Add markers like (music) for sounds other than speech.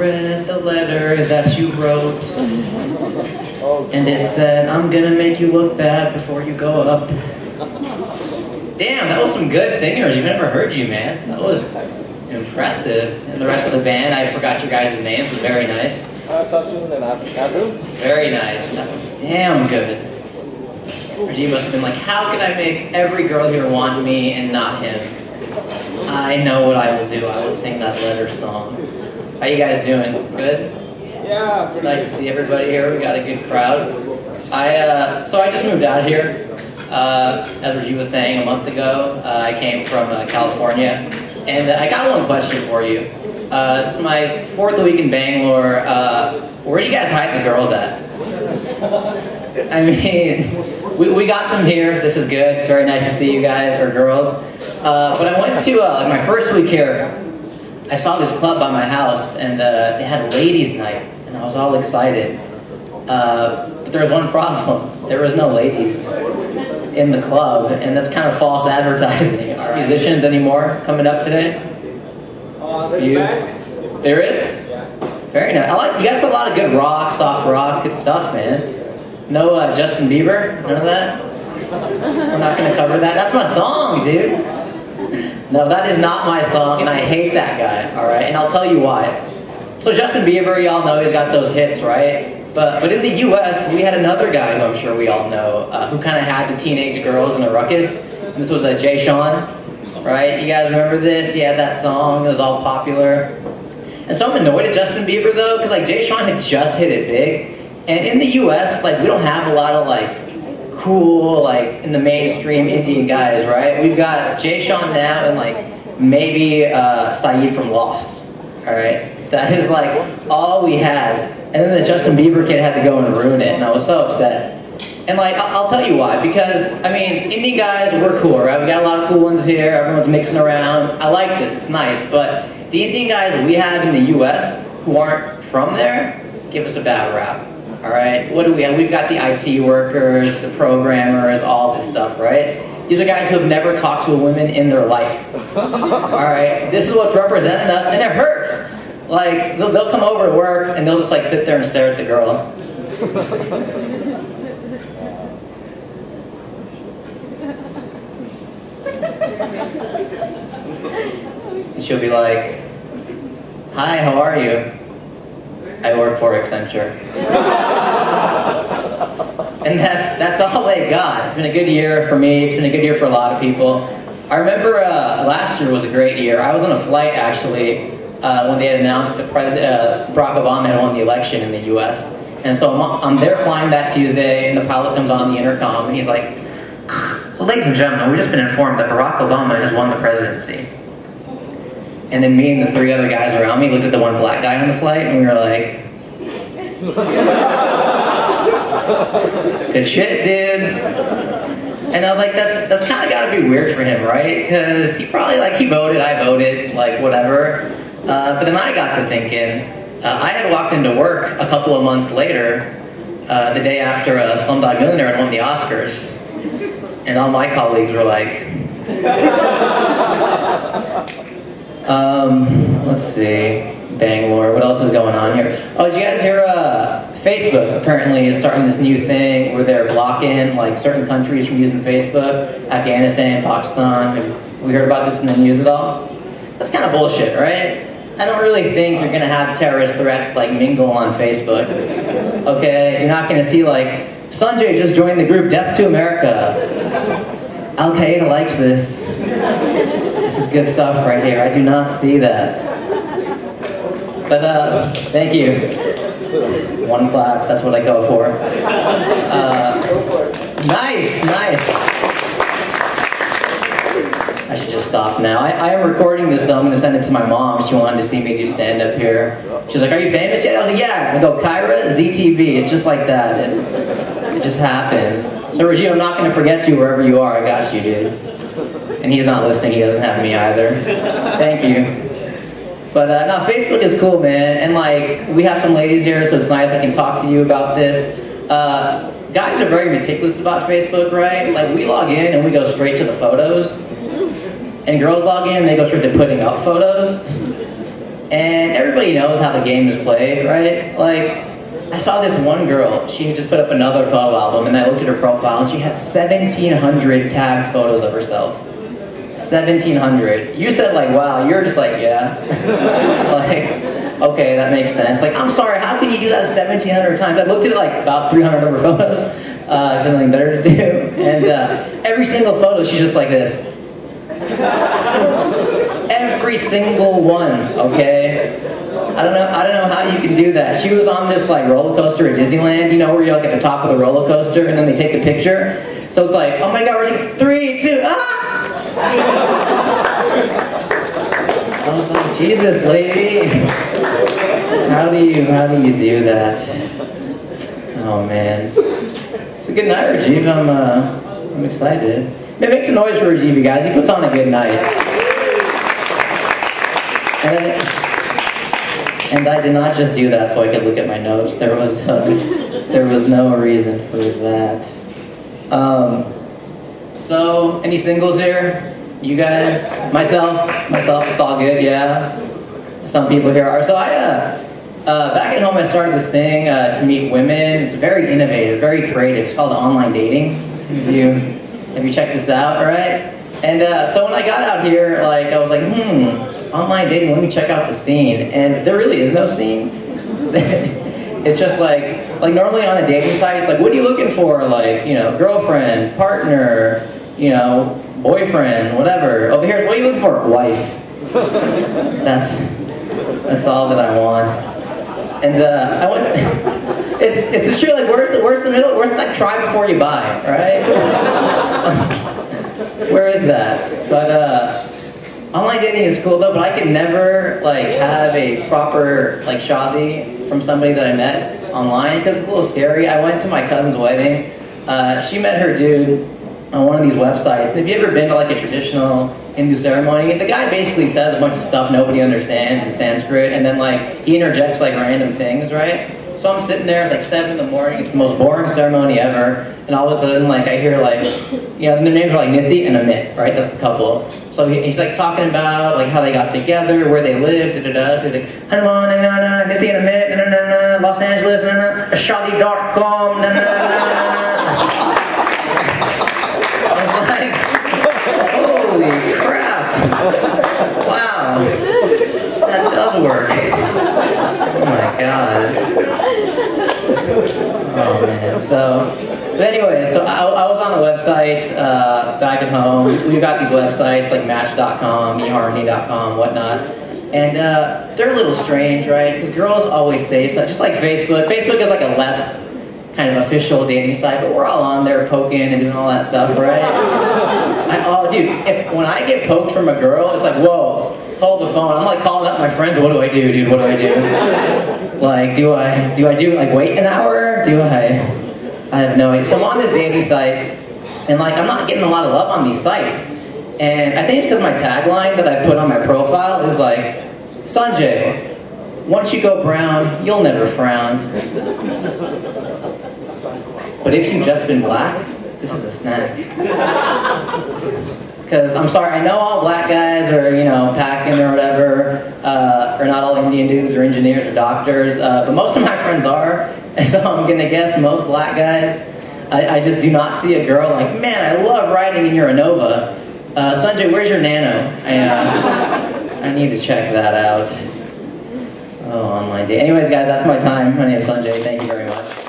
read the letter that you wrote, and it said, I'm gonna make you look bad before you go up. Damn, that was some good singers. You've never heard you, man. That was impressive. And the rest of the band, I forgot your guys' names. Very nice. And. Very nice. Damn good. Reggie must have been like, how can I make every girl here want me and not him? I know what I will do. I will sing that letter song. How you guys doing? Good? Yeah. It's nice to see everybody here. We got a good crowd. I uh, so I just moved out here. Uh, as Reggie was saying a month ago, uh, I came from uh, California, and I got one question for you. Uh, it's my fourth week in Bangalore. Uh, where do you guys hide the girls at? (laughs) I mean, we, we got some here. This is good. It's very nice to see you guys or girls. Uh, but I went to uh, my first week here. I saw this club by my house, and uh, they had ladies' night, and I was all excited. Uh, but there was one problem: (laughs) there was no ladies in the club, and that's kind of false advertising. (laughs) Are musicians anymore coming up today? Uh, there's You? There is. Very nice. I like you guys put a lot of good rock, soft rock, good stuff, man. No uh, Justin Bieber, none of that. (laughs) We're not gonna cover that. That's my song, dude. No, that is not my song, and I hate that guy. All right, and I'll tell you why. So Justin Bieber, y'all know he's got those hits, right? But but in the U.S., we had another guy who I'm sure we all know, uh, who kind of had the teenage girls in a ruckus. This was uh, Jay Sean, right? You guys remember this? He had that song. It was all popular. And so I'm annoyed at Justin Bieber though, because like Jay Sean had just hit it big, and in the U.S. like we don't have a lot of like cool like in the mainstream Indian guys, right? We've got Jay Sean now and like maybe uh, Sayid from Lost. All right, that is like all we had, and then this Justin Bieber kid had to go and ruin it, and I was so upset. And like I'll, I'll tell you why, because I mean indie guys we're cool, right? We got a lot of cool ones here. Everyone's mixing around. I like this; it's nice, but the Indian guys we have in the U.S. who aren't from there give us a bad rap. All right, what do we have? We've got the IT workers, the programmers, all this stuff, right? These are guys who have never talked to a woman in their life. All right, this is what's representing us, and it hurts. Like they'll, they'll come over to work and they'll just like sit there and stare at the girl. And she'll be like, Hi, how are you? I work for Accenture. (laughs) and that's that's all they got. It's been a good year for me. It's been a good year for a lot of people. I remember uh, last year was a great year. I was on a flight actually uh, when they had announced that President uh, Barack Obama had won the election in the U.S. And so I'm, I'm there flying that Tuesday, and the pilot comes on the intercom, and he's like, well, "Ladies and gentlemen, we've just been informed that Barack Obama has won the presidency." And then me and the three other guys around me looked at the one black guy on the flight, and we were like, "Good shit, dude." And I was like, "That's that's kind of got to be weird for him, right? Because he probably like he voted, I voted, like whatever." Uh, but then I got to thinking. Uh, I had walked into work a couple of months later, uh, the day after uh, Slumdog Millionaire had won the Oscars, and all my colleagues were like, um, let's see, Bangalore. What else is going on here? Oh, did you guys hear? Uh, Facebook apparently is starting this new thing where they're blocking like certain countries from using Facebook. Afghanistan, Pakistan. Have we heard about this in the news at all? That's kind of bullshit, right? I don't really think you're gonna have terrorist threats like mingle on Facebook. Okay, you're not gonna see like Sanjay just joined the group Death to America. Al Qaeda likes this. Good stuff right here. I do not see that. But uh, thank you. One clap. That's what I go for. Uh, nice, nice. I should just stop now. I, I am recording this though. I'm going to send it to my mom. She wanted to see me do stand up here. She's like, Are you famous yet? I was like, Yeah. I go, Kyra, Zee TV. It's just like that. It, it just happens. So, Rajiv, I'm not going to forget you wherever you are. I got you, dude. And he's not listening. He doesn't have me either. Thank you. But uh, no, Facebook is cool, man. And like, we have some ladies here, so it's nice I can talk to you about this. Uh, guys are very meticulous about Facebook, right? Like, we log in and we go straight to the photos. And girls log in and they go straight to putting up photos. And everybody knows how the game is played, right? Like, I saw this one girl, she had just put up another photo album, and I looked at her profile, and she had 1,700 tagged photos of herself. 1,700. You said, like, wow, you're just like, yeah. (laughs) like, okay, that makes sense. Like, I'm sorry, how can you do that 1,700 times? I looked at like about 300 of her (laughs) photos, uh, nothing better to do. And uh, every single photo, she's just like this. Every single one, okay? I don't know. I don't know how you can do that. She was on this like roller coaster at Disneyland, you know, where you're like at the top of the roller coaster, and then they take the picture. So it's like, oh my god, we're like three, two, ah! (laughs) Jesus, lady, how do you how do you do that? Oh man, it's a good night, Rajiv. I'm uh, I'm excited. It makes a noise for Rajiv, you guys. He puts on a good night. And, and I did not just do that so I could look at my notes. There was uh, there was no reason for that. Um, so, any singles here? You guys, myself, myself. It's all good. Yeah. Some people here are. So I, uh, uh, back at home, I started this thing uh, to meet women. It's very innovative, very creative. It's called online dating. Have you have you checked this out? All right. And uh, so when I got out here, like I was like, hmm, online dating. Let me check out the scene. And there really is no scene. (laughs) it's just like like normally on a dating site, it's like, what are you looking for? Like you know, girlfriend, partner, you know, boyfriend, whatever. Over here, what are you looking for? Wife. (laughs) that's that's all that I want. And uh, I went. (laughs) It's it's true. Like where's the where's the middle? Where's like try before you buy, right? (laughs) Where is that? But uh, online dating is cool though. But I could never like have a proper like shadi from somebody that I met online because it's a little scary. I went to my cousin's wedding. Uh, she met her dude on one of these websites. And have you ever been to like a traditional Hindu ceremony? The guy basically says a bunch of stuff nobody understands in Sanskrit, and then like he interjects like random things, right? So I'm sitting there, it's like seven in the morning, it's the most boring ceremony ever, and all of a sudden like I hear like, you know, their names are like Niti and Amit, right? That's the couple. So he, he's like talking about like how they got together, where they lived, da da da. So he's like, Hanuman, na na, Niti and Amit, na na na, Los Angeles, na na, Shaadi.com, na na na. I was like, holy crap! (laughs) Wow, that does work. Oh my god. Oh man. So, but anyway, so I, I was on a website uh, back at home. We've got these websites like Match.com, eHarmony.com, whatnot. And uh, they're a little strange, right? Because girls always say stuff, just like Facebook. Facebook is like a less kind of official dating site, but we're all on there poking and doing all that stuff, right? I, oh, dude, if when I get poked from a girl, it's like, whoa, hold the phone. I'm like calling up my friends. What do I do, dude? What do I do? (laughs) like, do I do I do like wait an hour? Do I? I have no idea. So I'm on this dating site, and like I'm not getting a lot of love on these sites. And I think it's because my tagline that I put on my profile is like, Sanjay, once you go brown, you'll never frown. (laughs) But if you've just been black, this is a snack. (laughs) Because I'm sorry, I know all black guys are, you know, packing or whatever, uh, or not all Indian dudes or engineers or doctors, uh, but most of my (laughs) friends are. And so I'm gonna guess most black guys. I, I, just do not see a girl like, man, I love riding in your Innova. Uh, Sanjay, where's your Nano? I, uh, (laughs) I need to check that out. Oh, online date. Anyways, guys, that's my time. My name is Sanjay. Thank you very much.